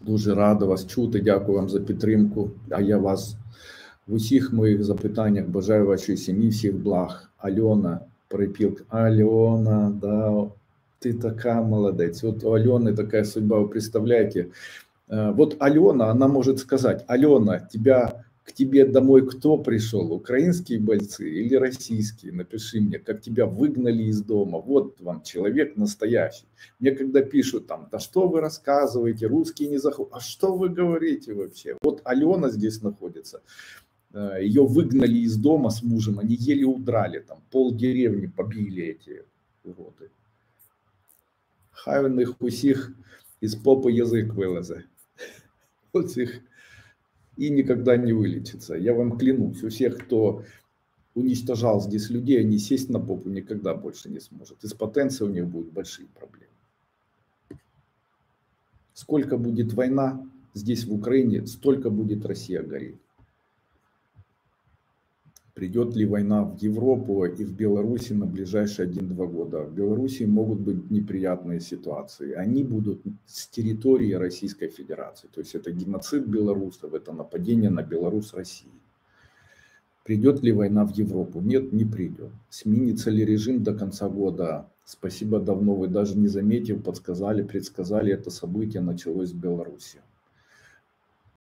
Дуже рада вас чути. Дякую вам за підтримку. А я вас в усіх моїх запитаннях бажаю вашій сім'ї всіх благ. Альона, перепілка. Альона, да, ты такая молодец. Вот у Алены такая судьба, вы представляете? Э, вот Алена, она может сказать, Алена, тебя к тебе домой кто пришел? Украинские бойцы или российские? Напиши мне, как тебя выгнали из дома. Вот вам человек настоящий. Мне когда пишут там, да что вы рассказываете, русские не заходят. А что вы говорите вообще? Вот Алена здесь находится. Э, Ее выгнали из дома с мужем, они еле удрали, там пол деревни побили эти уроды. Хай у них усіх із попы язык вылазе. Оцих и никогда не вылечится. Я вам клянусь, у всех, кто уничтожал здесь людей, они сесть на попу никогда больше не сможет. И с потенцией у них будут большие проблемы. Сколько будет война здесь в Украине, столько будет Россия гореть. Придет ли война в Европу и в Беларуси на ближайшие 1-2 года? В Беларуси могут быть неприятные ситуации. Они будут с территории Российской Федерации. То есть это геноцид белорусов, это нападение на Беларусь России. Придет ли война в Европу? Нет, не придет. Сменится ли режим до конца года? Спасибо давно, вы даже не заметив, подсказали, предсказали это событие, началось в Беларуси.